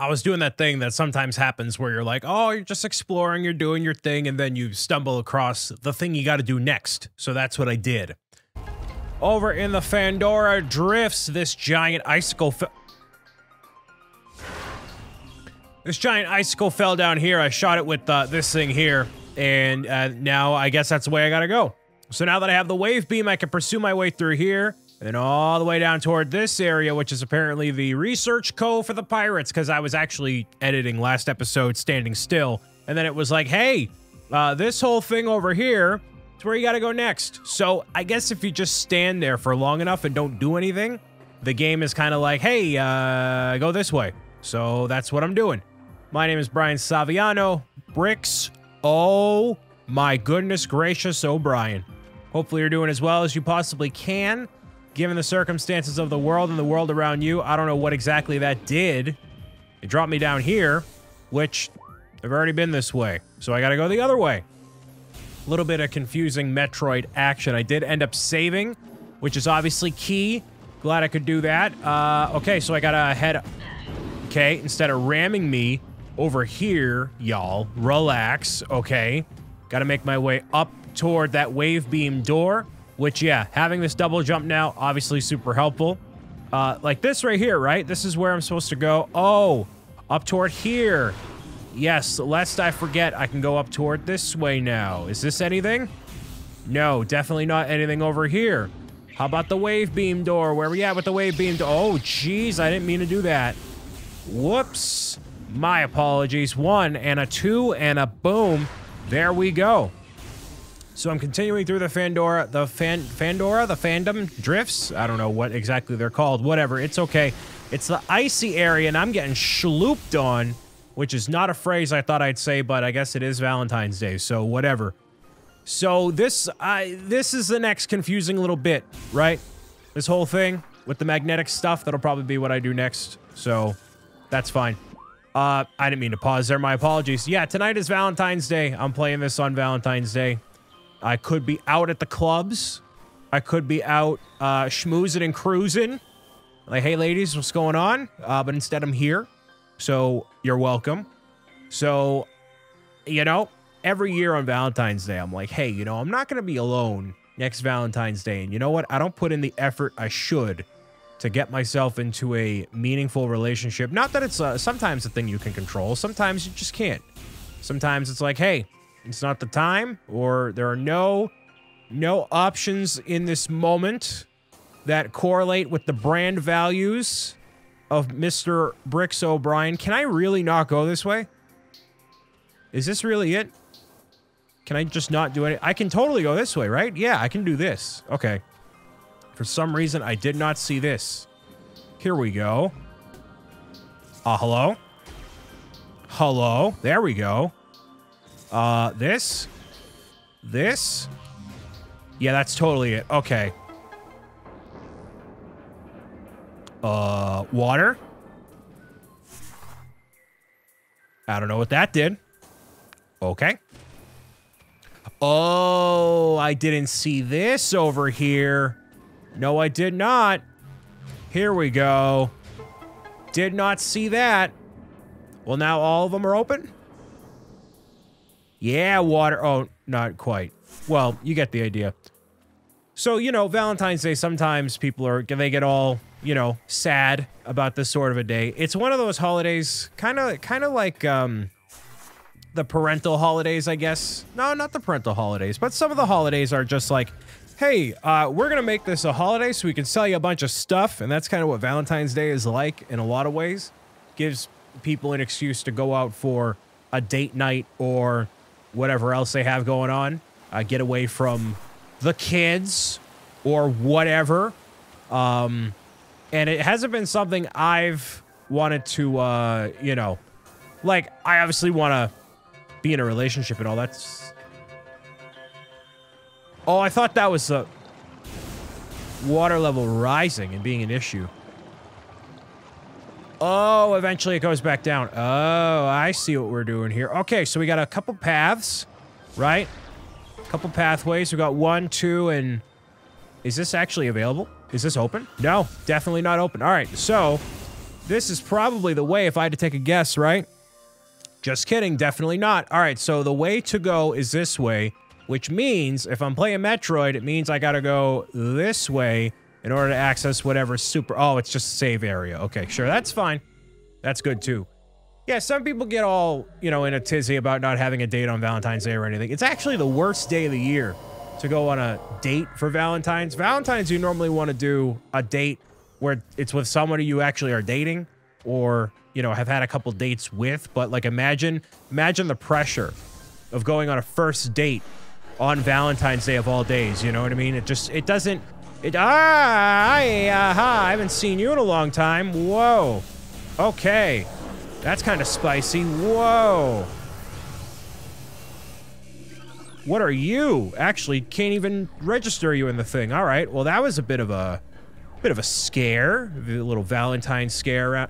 I was doing that thing that sometimes happens where you're like, oh, you're just exploring, you're doing your thing, and then you stumble across the thing you got to do next. So that's what I did. Over in the Fandora Drifts, this giant icicle fell. This giant icicle fell down here. I shot it with uh, this thing here, and uh, now I guess that's the way I gotta go. So now that I have the wave beam, I can pursue my way through here and all the way down toward this area, which is apparently the Research Core for the pirates, because I was actually editing last episode standing still, and then it was like, hey, uh, this whole thing over here is where you gotta go next. So I guess if you just stand there for long enough and don't do anything, the game is kind of like, hey, uh, go this way. So that's what I'm doing. My name is Brian Saviano. Bricks. Oh my goodness gracious, O'Brien. Hopefully you're doing as well as you possibly can. Given the circumstances of the world and the world around you, I don't know what exactly that did. It dropped me down here, which I've already been this way. So I gotta go the other way. A little bit of confusing Metroid action. I did end up saving, which is obviously key. Glad I could do that. Uh, okay, so I gotta head... Okay, instead of ramming me over here, y'all, relax, okay? Gotta make my way up toward that wave beam door. Which, yeah, having this double jump now, obviously super helpful. Uh, like this right here, right? This is where I'm supposed to go. Oh, up toward here. Yes, lest I forget, I can go up toward this way now. Is this anything? No, definitely not anything over here. How about the wave beam door? Where we at with the wave beam door? Oh, jeez, I didn't mean to do that. Whoops. My apologies. One and a two and a boom. There we go. So I'm continuing through the Fandora, the fan, Fandora, the fandom drifts. I don't know what exactly they're called. Whatever. It's okay. It's the icy area, and I'm getting schlooped on, which is not a phrase I thought I'd say, but I guess it is Valentine's Day, so whatever. So this, I, this is the next confusing little bit, right? This whole thing with the magnetic stuff, that'll probably be what I do next. So that's fine. Uh, I didn't mean to pause there. My apologies. Yeah, tonight is Valentine's Day. I'm playing this on Valentine's Day. I could be out at the clubs. I could be out uh, schmoozing and cruising. Like, hey, ladies, what's going on? Uh, but instead, I'm here. So you're welcome. So, you know, every year on Valentine's Day, I'm like, hey, you know, I'm not going to be alone next Valentine's Day. And you know what? I don't put in the effort I should to get myself into a meaningful relationship. Not that it's uh, sometimes a thing you can control. Sometimes you just can't. Sometimes it's like, hey, it's not the time, or there are no no options in this moment that correlate with the brand values of Mr. Bricks O'Brien. Can I really not go this way? Is this really it? Can I just not do it? I can totally go this way, right? Yeah, I can do this. Okay. For some reason, I did not see this. Here we go. Uh, hello? Hello? There we go. Uh, this? This? Yeah, that's totally it. Okay. Uh, water? I don't know what that did. Okay. Oh, I didn't see this over here. No, I did not. Here we go. Did not see that. Well, now all of them are open? Yeah, water. Oh, not quite. Well, you get the idea. So, you know, Valentine's Day, sometimes people are, they get all, you know, sad about this sort of a day. It's one of those holidays, kind of, kind of like, um, the parental holidays, I guess. No, not the parental holidays, but some of the holidays are just like, hey, uh, we're going to make this a holiday so we can sell you a bunch of stuff. And that's kind of what Valentine's Day is like in a lot of ways. Gives people an excuse to go out for a date night or whatever else they have going on. Uh, get away from the kids or whatever. Um, and it hasn't been something I've wanted to, uh, you know, like, I obviously want to be in a relationship and all that's... Oh, I thought that was the water level rising and being an issue. Oh, eventually it goes back down. Oh, I see what we're doing here. Okay, so we got a couple paths, right? A couple pathways. We got one, two, and... Is this actually available? Is this open? No, definitely not open. All right, so This is probably the way if I had to take a guess, right? Just kidding, definitely not. All right, so the way to go is this way, which means if I'm playing Metroid, it means I gotta go this way in order to access whatever super... Oh, it's just save area. Okay, sure, that's fine. That's good too. Yeah, some people get all, you know, in a tizzy about not having a date on Valentine's Day or anything. It's actually the worst day of the year to go on a date for Valentine's. Valentine's, you normally want to do a date where it's with somebody you actually are dating or, you know, have had a couple dates with. But like, imagine, imagine the pressure of going on a first date on Valentine's Day of all days. You know what I mean? It just, it doesn't, it, ah, I, I haven't seen you in a long time. Whoa. Okay. That's kind of spicy. Whoa. What are you? Actually, can't even register you in the thing. All right. Well, that was a bit of a bit of a scare. A little Valentine scare.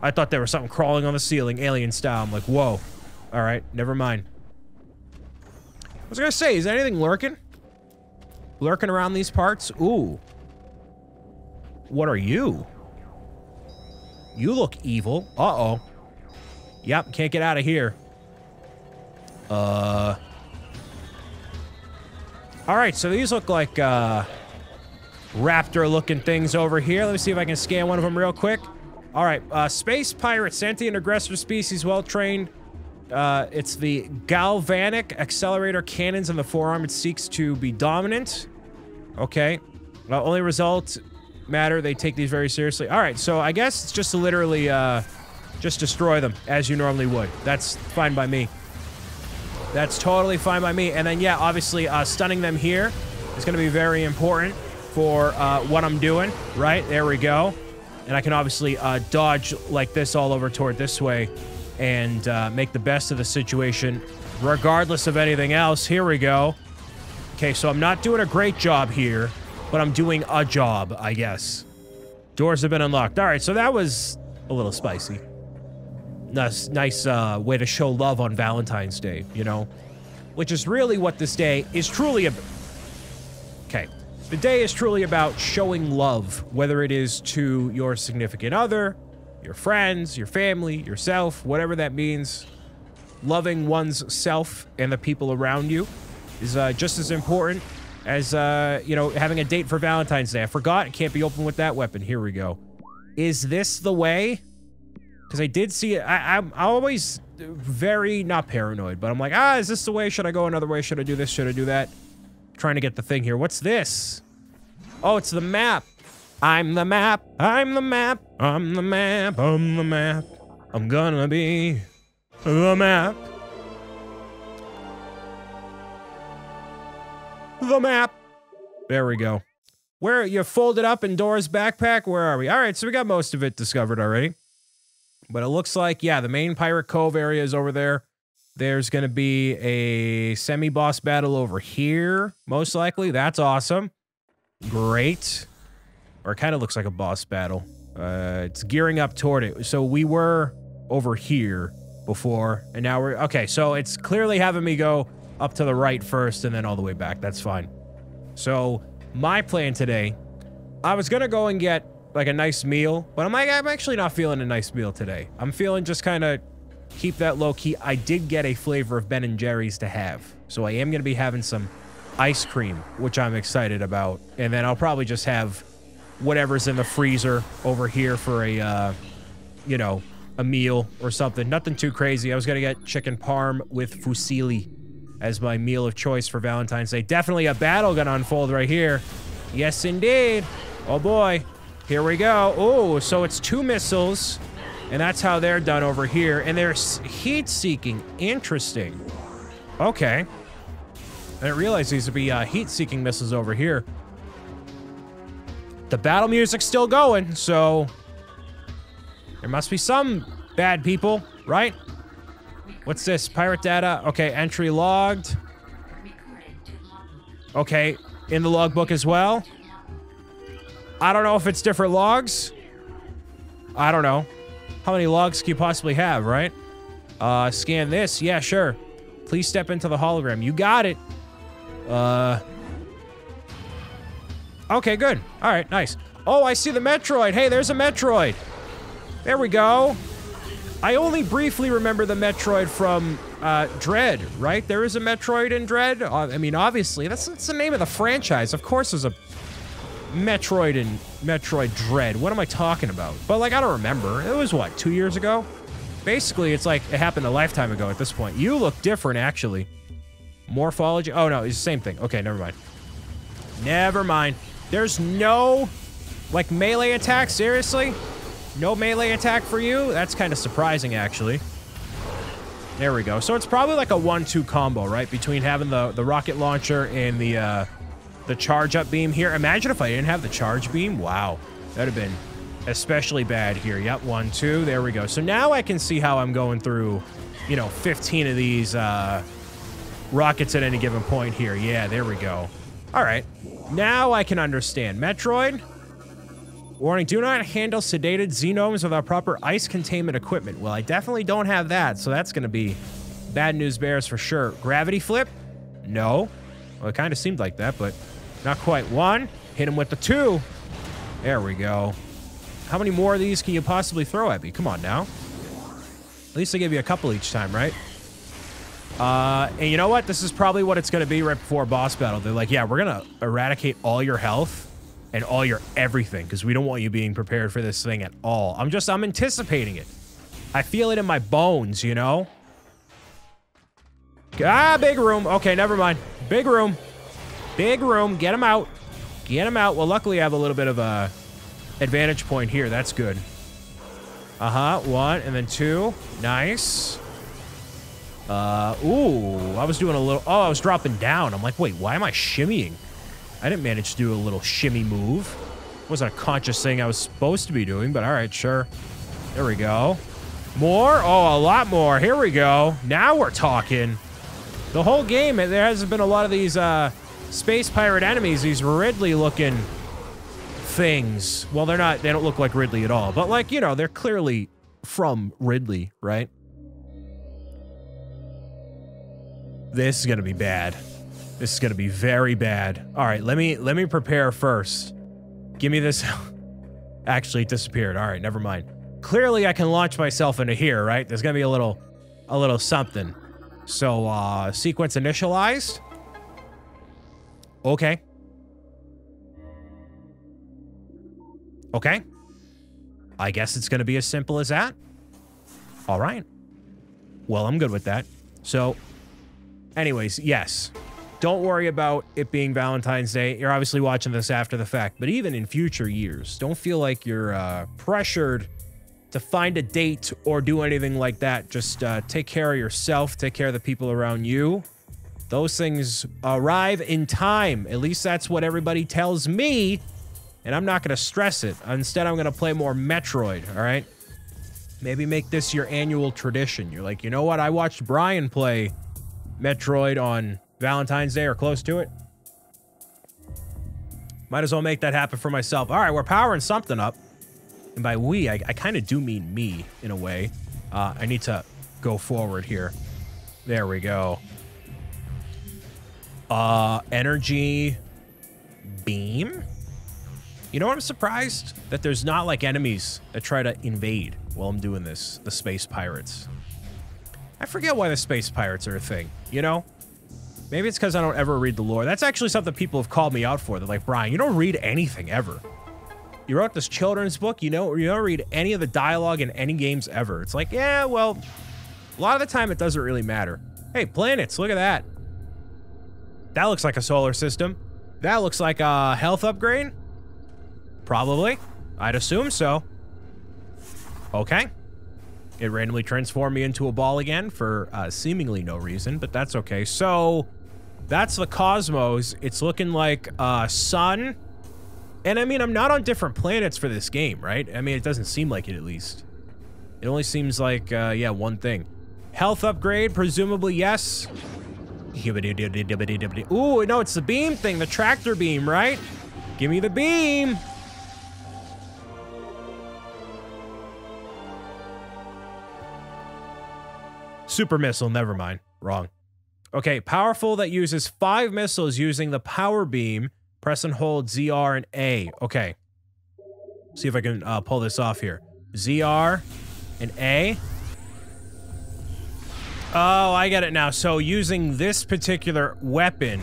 I thought there was something crawling on the ceiling, alien style. I'm like, whoa. All right. Never mind. I was gonna say, is anything lurking? Lurking around these parts? Ooh. What are you? You look evil. Uh-oh. Yep, can't get out of here. Uh... All right, so these look like uh, raptor-looking things over here. Let me see if I can scan one of them real quick. All right, uh, space pirate, sentient aggressor species, well-trained. Uh, it's the galvanic accelerator cannons in the forearm. It seeks to be dominant. Okay. Uh, only result matter. They take these very seriously. All right, so I guess it's just to literally uh, just destroy them as you normally would. That's fine by me. That's totally fine by me. And then, yeah, obviously, uh, stunning them here is going to be very important for uh, what I'm doing, right? There we go. And I can obviously uh, dodge like this all over toward this way and uh, make the best of the situation regardless of anything else. Here we go. Okay, so I'm not doing a great job here, but I'm doing a job, I guess. Doors have been unlocked. All right, so that was a little spicy nice, nice uh, way to show love on Valentine's Day, you know? Which is really what this day is truly about. Okay. The day is truly about showing love, whether it is to your significant other, your friends, your family, yourself, whatever that means. Loving one's self and the people around you is uh, just as important as, uh, you know, having a date for Valentine's Day. I forgot. It can't be open with that weapon. Here we go. Is this the way? Because I did see it. I, I'm always very, not paranoid, but I'm like, ah, is this the way? Should I go another way? Should I do this? Should I do that? trying to get the thing here. What's this? Oh, it's the map. I'm the map. I'm the map. I'm the map. I'm the map. I'm gonna be the map. The map. There we go. Where you folded up in Dora's backpack? Where are we? All right, so we got most of it discovered already. But it looks like, yeah, the main Pirate Cove area is over there. There's going to be a semi-boss battle over here, most likely. That's awesome. Great. Or it kind of looks like a boss battle. Uh, it's gearing up toward it. So we were over here before, and now we're... Okay, so it's clearly having me go up to the right first and then all the way back. That's fine. So my plan today, I was going to go and get like a nice meal. But I'm like, I'm actually not feeling a nice meal today. I'm feeling just kind of keep that low key. I did get a flavor of Ben and Jerry's to have. So I am going to be having some ice cream, which I'm excited about. And then I'll probably just have whatever's in the freezer over here for a, uh, you know, a meal or something. Nothing too crazy. I was going to get chicken parm with fusilli as my meal of choice for Valentine's Day. Definitely a battle going to unfold right here. Yes, indeed. Oh, boy. Here we go. Oh, so it's two missiles. And that's how they're done over here. And they're heat-seeking. Interesting. Okay. I didn't realize these would be uh, heat-seeking missiles over here. The battle music's still going, so... There must be some bad people, right? What's this? Pirate data. Okay, entry logged. Okay, in the logbook as well. I don't know if it's different logs. I don't know. How many logs can you possibly have, right? Uh, scan this. Yeah, sure. Please step into the hologram. You got it. Uh... Okay, good. All right, nice. Oh, I see the Metroid. Hey, there's a Metroid. There we go. I only briefly remember the Metroid from uh, Dread, right? There is a Metroid in Dread. Uh, I mean, obviously, that's, that's the name of the franchise. Of course there's a Metroid in Metroid Dread. What am I talking about? But, like, I don't remember. It was, what, two years ago? Basically, it's like it happened a lifetime ago at this point. You look different, actually. Morphology? Oh, no, it's the same thing. Okay, never mind. Never mind. There's no, like, melee attack? Seriously? No melee attack for you? That's kind of surprising, actually. There we go. So it's probably like a one-two combo, right? Between having the, the rocket launcher and the, uh, the charge-up beam here. Imagine if I didn't have the charge beam. Wow. That'd have been especially bad here. Yep, one, two. There we go. So now I can see how I'm going through, you know, 15 of these uh, rockets at any given point here. Yeah, there we go. All right. Now I can understand. Metroid, Warning, do not handle sedated Xenomes without proper ice containment equipment. Well, I definitely don't have that, so that's to be bad news bears for sure. Gravity flip? No. Well, it kind of seemed like that, but not quite. One. Hit him with the two. There we go. How many more of these can you possibly throw at me? Come on now. At least I give you a couple each time, right? Uh, and you know what? This is probably what it's going to be right before boss battle. They're like, yeah, we're going to eradicate all your health and all your everything because we don't want you being prepared for this thing at all. I'm just, I'm anticipating it. I feel it in my bones, you know? Ah, big room. Okay, never mind. Big room. Big room. Get him out. Get him out. Well, luckily I have a little bit of a advantage point here. That's good. Uh-huh. One and then two. Nice. Uh, ooh. I was doing a little... Oh, I was dropping down. I'm like, wait, why am I shimmying? I didn't manage to do a little shimmy move. Wasn't a conscious thing I was supposed to be doing, but all right, sure. There we go. More? Oh, a lot more. Here we go. Now we're talking. The whole game, there has been a lot of these uh, space pirate enemies, these Ridley-looking things. Well, they're not, they don't look like Ridley at all, but like, you know, they're clearly from Ridley, right? This is to be bad. This is to be very bad. All right, let me let me prepare first. Give me this. Actually, it disappeared. All right, never mind. Clearly, I can launch myself into here, right? There's to be a little a little something. So, uh, sequence initialized. Okay. Okay. I guess it's to be as simple as that. All right. Well, I'm good with that. So, anyways, yes. Don't worry about it being Valentine's Day. You're obviously watching this after the fact, but even in future years, don't feel like you're uh, pressured to find a date or do anything like that. Just uh, take care of yourself, take care of the people around you. Those things arrive in time. At least that's what everybody tells me. And I'm not going to stress it. Instead, I'm going to play more Metroid, all right? Maybe make this your annual tradition. You're like, you know what? I watched Brian play Metroid on Valentine's Day or close to it. Might as well make that happen for myself. All right, we're powering something up. And by we, I, I kind of do mean me in a way. Uh, I need to go forward here. There we go. Uh, energy beam. You know what? I'm surprised that there's not like enemies that try to invade while I'm doing this. The space pirates. I forget why the space pirates are a thing, you know? Maybe it's because I don't ever read the lore. That's actually something people have called me out for. They're like, Brian, you don't read anything ever. You wrote this children's book, you know, you don't read any of the dialogue in any games ever. It's like, yeah, well, a lot of the time it doesn't really matter. Hey, planets, look at that. That looks like a solar system. That looks like a health upgrade. Probably. I'd assume so. Okay. It randomly transformed me into a ball again for uh, seemingly no reason, but that's okay. So, that's the cosmos. It's looking like uh, sun. And I mean, I'm not on different planets for this game, right? I mean, it doesn't seem like it at least. It only seems like, uh, yeah, one thing. Health upgrade, presumably yes. Ooh, no, it's the beam thing, the tractor beam, right? Give me the beam. Super missile, never mind. Wrong. Okay, powerful that uses five missiles using the power beam. Press and hold ZR and A. Okay. See if I can uh, pull this off here. ZR and A. Oh, I get it now. So using this particular weapon,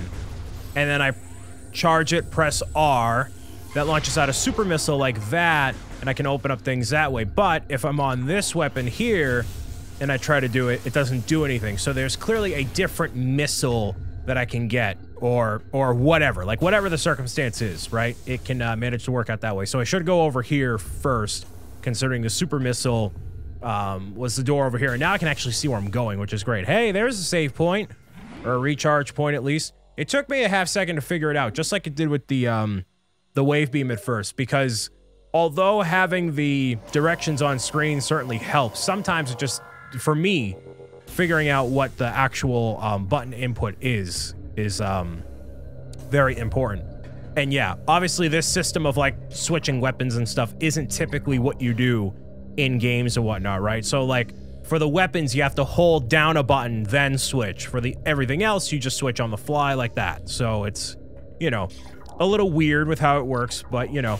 and then I charge it, press R, that launches out a super missile like that, and I can open up things that way. But if I'm on this weapon here, and I try to do it, it doesn't do anything. So there's clearly a different missile that I can get, or or whatever, like whatever the circumstance is, right? It can uh, manage to work out that way. So I should go over here first, considering the super missile um, was the door over here. And now I can actually see where I'm going, which is great. Hey, there's a save point, or a recharge point at least. It took me a half second to figure it out, just like it did with the um, the wave beam at first, because although having the directions on screen certainly helps, sometimes it just, for me, figuring out what the actual um, button input is is um, very important. And yeah, obviously this system of like switching weapons and stuff isn't typically what you do in games and whatnot, right? So like for the weapons, you have to hold down a button, then switch. For the everything else, you just switch on the fly like that. So it's, you know, a little weird with how it works, but you know,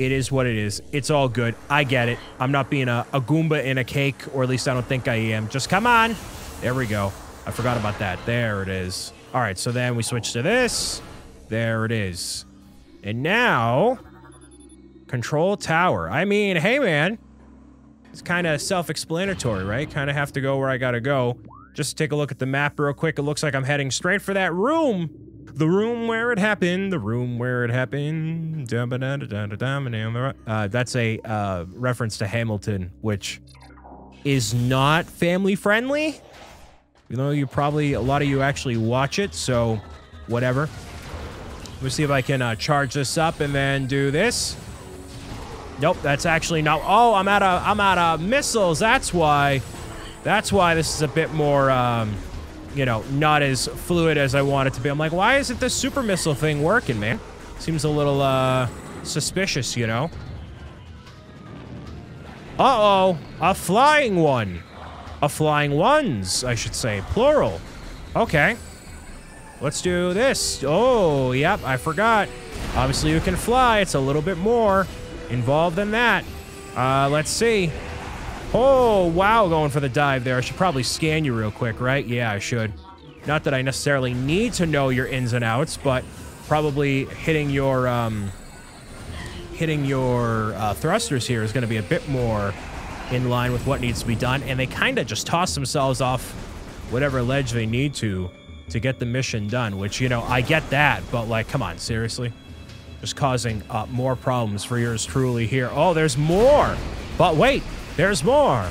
it is what it is. It's all good. I get it. I'm not being a, a Goomba in a cake, or at least I don't think I am. Just come on. There we go. I forgot about that. There it is. All right, so then we switch to this. There it is. And now, control tower. I mean, hey, man. It's kind of self-explanatory, right? Kind of have to go where I gotta go. Just take a look at the map real quick. It looks like I'm heading straight for that room. The room where it happened. The room where it happened. Uh, that's a uh, reference to Hamilton, which is not family friendly. You know, you probably, a lot of you actually watch it, so whatever. Let me see if I can uh, charge this up and then do this. Nope, that's actually not. Oh, I'm out of I'm out of missiles. That's why. That's why this is a bit more, um, you know, not as fluid as I want it to be. I'm like, why isn't this super missile thing working, man? Seems a little uh, suspicious, you know. Uh oh, a flying one. A flying ones, I should say, plural. Okay. Let's do this. Oh, yep, I forgot. Obviously, you can fly. It's a little bit more involved than that. Uh, let's see. Oh, wow, going for the dive there. I should probably scan you real quick, right? Yeah, I should. Not that I necessarily need to know your ins and outs, but probably hitting your, um, hitting your uh, thrusters here is going to be a bit more in line with what needs to be done. And they kind of just toss themselves off whatever ledge they need to to get the mission done, which, you know, I get that, but like, come on, seriously? Just causing uh, more problems for yours truly here. Oh, there's more. But wait, there's more.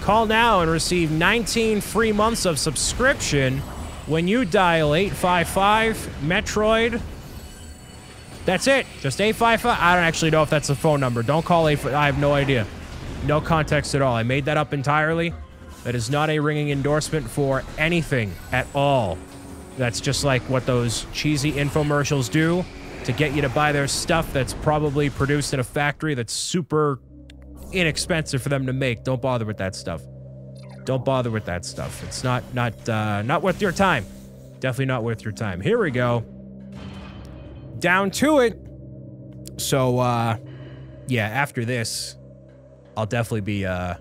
Call now and receive 19 free months of subscription when you dial 855 Metroid. That's it. Just 855. I don't actually know if that's a phone number. Don't call 8. I have no idea. No context at all. I made that up entirely. That is not a ringing endorsement for anything at all. That's just like what those cheesy infomercials do to get you to buy their stuff that's probably produced in a factory that's super inexpensive for them to make. Don't bother with that stuff. Don't bother with that stuff. It's not not uh, not worth your time. Definitely not worth your time. Here we go. Down to it. So uh yeah, after this, I'll definitely be uh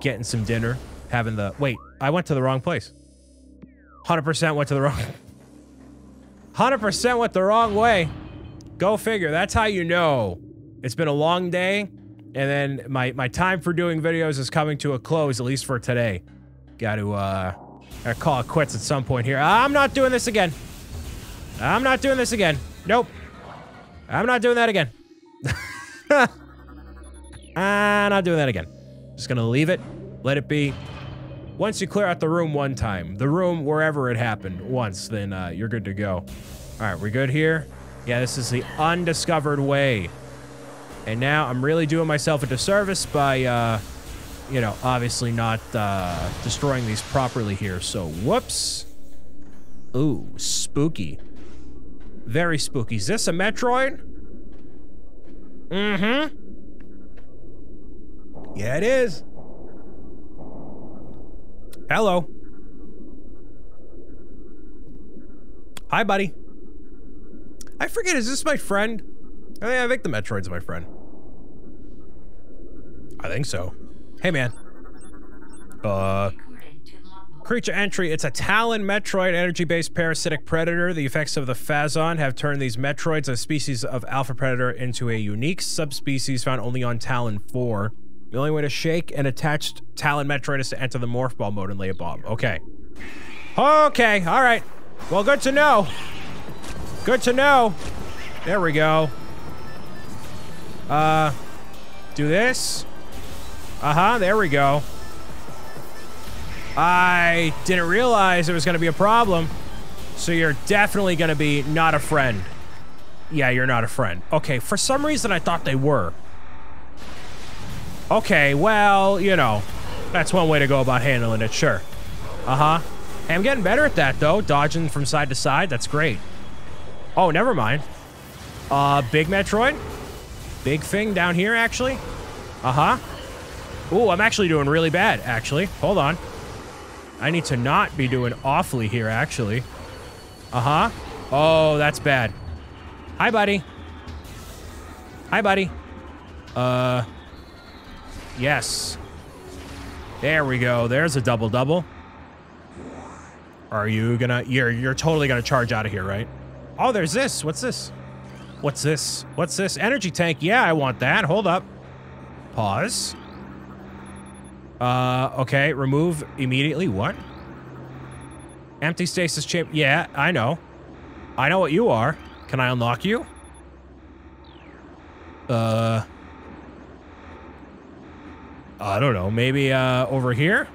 getting some dinner, having the wait, I went to the wrong place. 100% went to the wrong 100% went the wrong way. Go figure. That's how you know. It's been a long day, and then my, my time for doing videos is coming to a close, at least for today. Got to, uh, gotta call it quits at some point here. I'm not doing this again. I'm not doing this again. Nope. I'm not doing that again. I'm not doing that again. Just gonna leave it, let it be. Once you clear out the room one time, the room wherever it happened once, then uh, you're good to go. All right, we're good here. Yeah, this is the undiscovered way. And now I'm really doing myself a disservice by, uh, you know, obviously not uh, destroying these properly here. So, whoops. Ooh, spooky. Very spooky. Is this a Metroid? Mm-hmm. Yeah, it is. Hello. Hi, buddy. I forget, is this my friend? I, think the Metroid's my friend. I think so. Hey, man. Uh, creature entry. It's a Tallon Metroid energy-based parasitic predator. The effects of the Phazon have turned these Metroids, a species of alpha predator, into a unique subspecies found only on Tallon 4. The only way to shake an attached Tallon Metroid is to enter the Morph Ball mode and lay a bomb. Okay. Okay, all right. Well, good to know. Good to know. There we go. Uh, do this. Uh-huh, there we go. I didn't realize it was going to be a problem. So you're definitely going to be not a friend. Yeah, you're not a friend. Okay, for some reason I thought they were. Okay, well, you know, that's one way to go about handling it, sure. Uh-huh. Hey, I'm getting better at that, though. Dodging from side to side, that's great. Oh, never mind. Uh, big Metroid? Big thing down here, actually? Uh-huh. Ooh, I'm actually doing really bad, actually. Hold on. I need to not be doing awfully here, actually. Uh-huh. Oh, that's bad. Hi, buddy. Hi, buddy. Uh... Yes. There we go. There's a double-double. Are you gonna... You're, you're totally gonna charge out of here, right? Oh, there's this. What's this? What's this? What's this? Energy tank. Yeah, I want that. Hold up. Pause. Uh, okay. Remove immediately. What? Empty stasis chamber. Yeah, I know. I know what you are. Can I unlock you? Uh... I don't know. Maybe, uh, over here?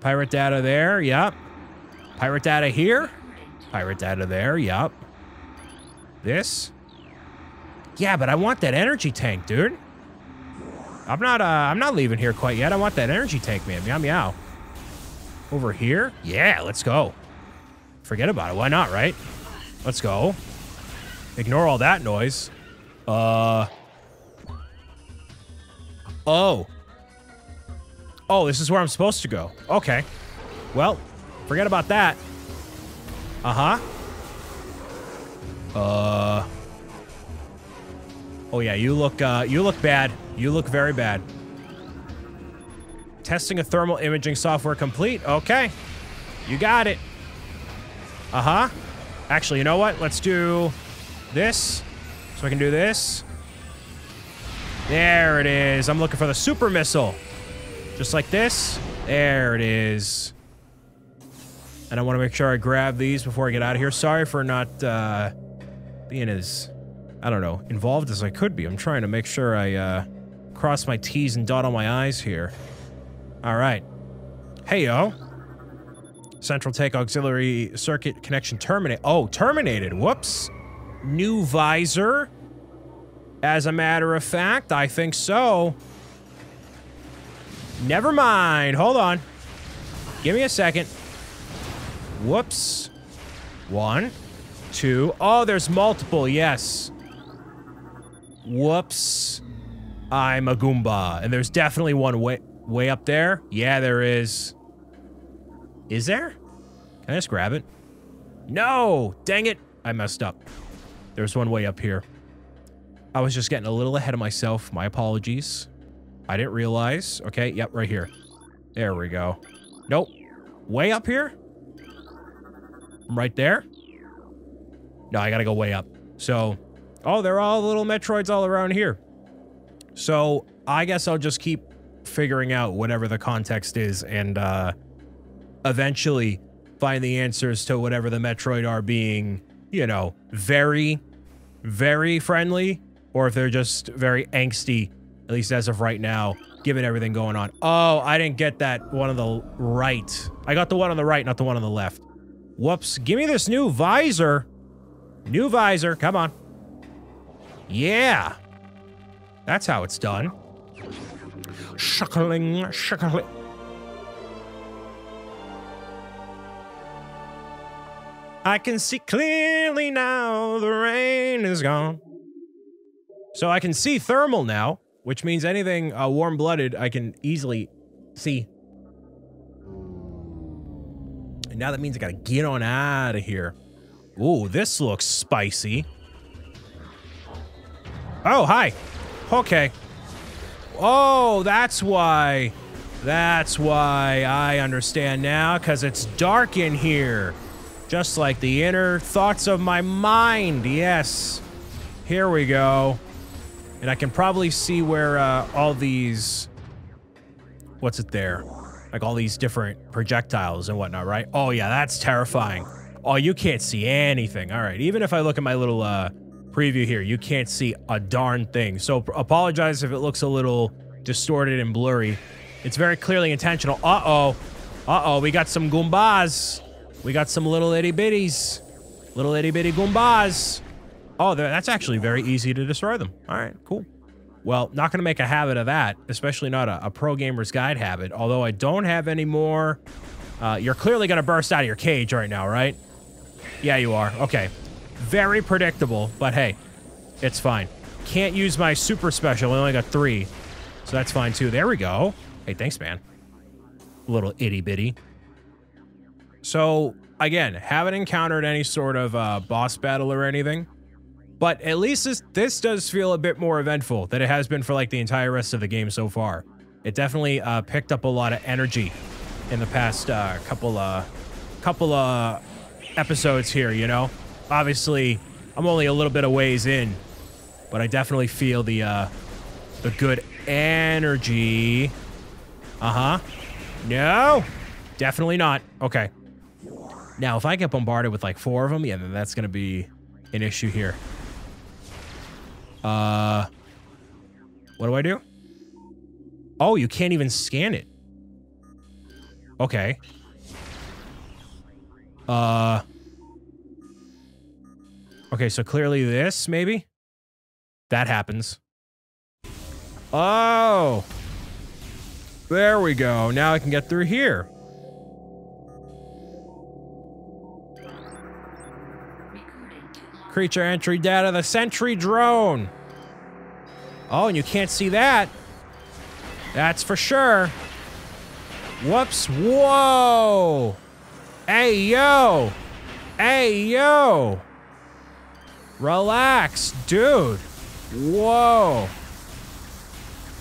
Pirate data there. Yep. Pirate data here. Pirate data there. Yep. This? Yeah, but I want that energy tank, dude. I'm not, uh, I'm not leaving here quite yet. I want that energy tank, man. Meow, meow. Over here? Yeah, let's go. Forget about it. Why not, right? Let's go. Ignore all that noise. Uh... Oh. Oh, this is where I'm supposed to go. Okay. Well, forget about that. Uh-huh. Uh... Oh yeah, you look, uh, you look bad. You look very bad. Testing a thermal imaging software complete. Okay. You got it. Uh-huh. Actually, you know what? Let's do this. So I can do this. There it is. I'm looking for the super missile. Just like this. There it is. And I want to make sure I grab these before I get out of here. Sorry for not uh, being as, I don't know, involved as I could be. I'm trying to make sure I uh, cross my T's and dot all my I's here. All right. Hey, yo. Central Take Auxiliary Circuit Connection terminate. Oh, terminated. Whoops. New visor. As a matter of fact, I think so. Never mind. Hold on. Give me a second. Whoops. One, two. Oh, there's multiple. Yes. Whoops. I'm a Goomba. And there's definitely one way, way up there. Yeah, there is. Is there? Can I just grab it? No! Dang it! I messed up. There's one way up here. I was just getting a little ahead of myself. My apologies. I didn't realize. Okay, yep, right here. There we go. Nope. Way up here? I'm right there? No, I gotta go way up. So, oh, they're all little Metroids all around here. So, I guess I'll just keep figuring out whatever the context is and, uh, eventually find the answers to whatever the Metroid are being, you know, very, very friendly or if they're just very angsty, at least as of right now, given everything going on. Oh, I didn't get that one on the right. I got the one on the right, not the one on the left. Whoops. Give me this new visor. New visor. Come on. Yeah. That's how it's done. Shuckling, shuckling. I can see clearly now the rain is gone. So I can see thermal now, which means anything uh, warm-blooded I can easily see. And now that means I gotta get on out of here. Ooh, this looks spicy. Oh, hi. Okay. Oh, that's why. That's why I understand now, because it's dark in here. Just like the inner thoughts of my mind. Yes. Here we go. And I can probably see where uh, all these... What's it there? Like all these different projectiles and whatnot, right? Oh, yeah, that's terrifying. Oh, you can't see anything. All right, even if I look at my little uh, preview here, you can't see a darn thing. So apologize if it looks a little distorted and blurry. It's very clearly intentional. Uh-oh. Uh-oh, we got some Goombas. We got some little itty-bitties. Little itty-bitty Goombas. Oh, that's actually very easy to destroy them. All right, cool. Well, not going to make a habit of that, especially not a, a, pro gamer's guide habit. Although I don't have any more. Uh, you're clearly going to burst out of your cage right now, right? Yeah, you are. Okay. Very predictable, but hey, it's fine. Can't use my super special. I only got three. So that's fine too. There we go. Hey, thanks, man. Little itty bitty. So, again, haven't encountered any sort of uh, boss battle or anything. But at least this, this does feel a bit more eventful than it has been for like the entire rest of the game so far. It definitely uh, picked up a lot of energy in the past uh, couple uh, couple uh, episodes here, you know? Obviously, I'm only a little bit of ways in, but I definitely feel the uh, the good energy. Uh-huh. No, definitely not. Okay. Now, if I get bombarded with like four of them, yeah, then that's going to be an issue here. Uh, what do I do? Oh, you can't even scan it. Okay. Uh. Okay, so clearly this, maybe? That happens. Oh. There we go. Now I can get through here. Creature entry data, the sentry drone. Oh, and you can't see that. That's for sure. Whoops. Whoa. Hey, yo. Hey, yo. Relax, dude. Whoa.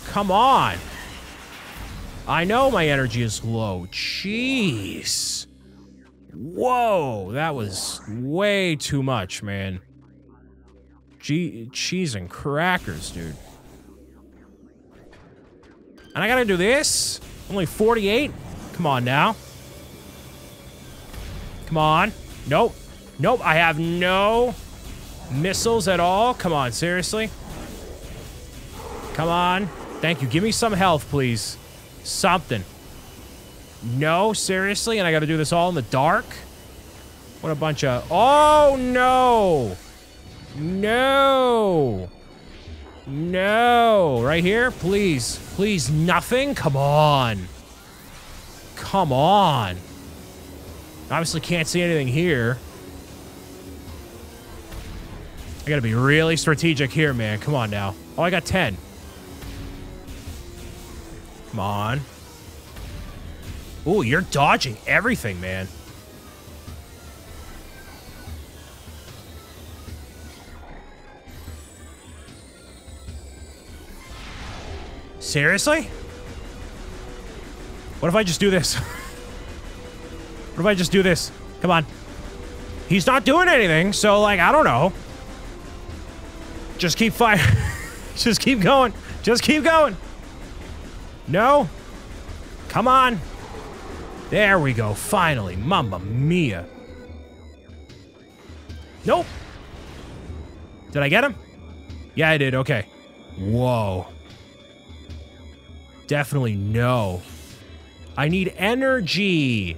Come on. I know my energy is low. Jeez. Whoa, that was way too much, man. Gee, cheese and crackers, dude. And I gotta do this? Only 48? Come on now. Come on. Nope. Nope, I have no missiles at all. Come on, seriously? Come on. Thank you. Give me some health, please. Something. No, seriously? And I gotta do this all in the dark? What a bunch of... Oh, no! No! No! Right here? Please. Please, nothing? Come on. Come on. Obviously can't see anything here. I gotta be really strategic here, man. Come on now. Oh, I got 10. Come on. Ooh, you're dodging everything, man. Seriously? What if I just do this? what if I just do this? Come on. He's not doing anything, so, like, I don't know. Just keep firing. just keep going. Just keep going. No? Come on. There we go. Finally. Mamma mia. Nope. Did I get him? Yeah, I did. Okay. Whoa. Definitely no. I need energy.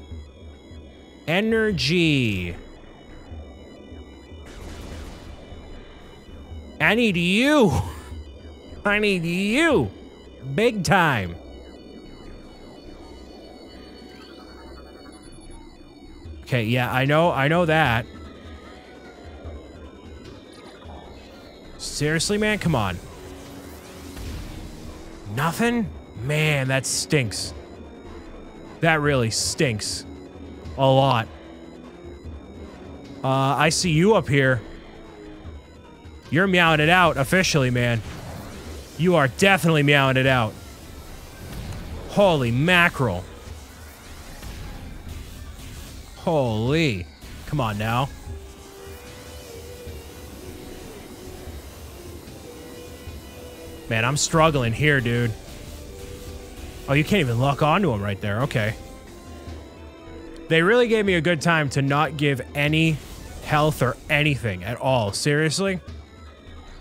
Energy. I need you. I need you. Big time. Okay, yeah, I know, I know that. Seriously, man? Come on. Nothing? Man, that stinks. That really stinks. A lot. Uh, I see you up here. You're meowing it out officially, man. You are definitely meowing it out. Holy mackerel. Holy. Come on now. Man, I'm struggling here, dude. Oh, you can't even lock onto him right there. Okay. They really gave me a good time to not give any health or anything at all. Seriously?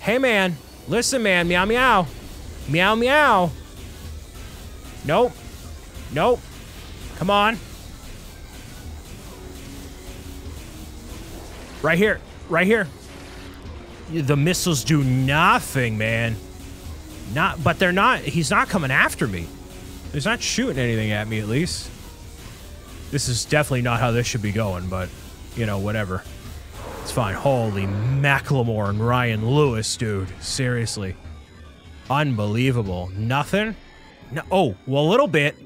Hey, man. Listen, man. Meow, meow. Meow, meow. Nope. Nope. Come on. Right here. Right here. The missiles do nothing, man. Not, but they're not, he's not coming after me. He's not shooting anything at me, at least. This is definitely not how this should be going, but, you know, whatever. It's fine. Holy Macklemore and Ryan Lewis, dude. Seriously. Unbelievable. Nothing? No, oh, well, a little bit.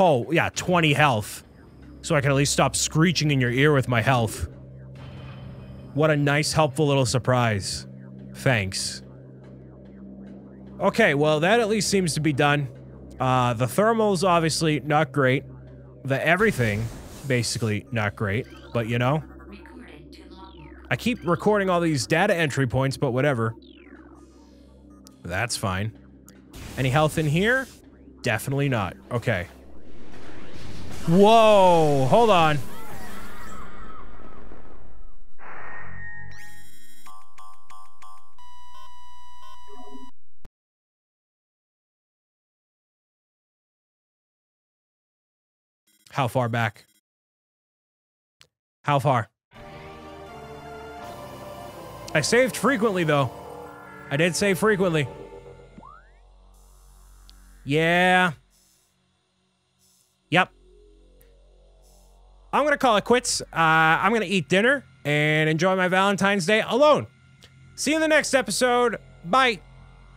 Oh, yeah, 20 health. So I can at least stop screeching in your ear with my health. What a nice, helpful little surprise. Thanks. Okay, well, that at least seems to be done. Uh, the thermal's obviously not great. The everything, basically not great. But, you know, I keep recording all these data entry points, but whatever. That's fine. Any health in here? Definitely not. Okay. Whoa, hold on. How far back? How far? I saved frequently, though. I did save frequently. Yeah. Yep. I'm going to call it quits. Uh, I'm going to eat dinner and enjoy my Valentine's Day alone. See you in the next episode. Bye.